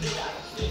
Yeah.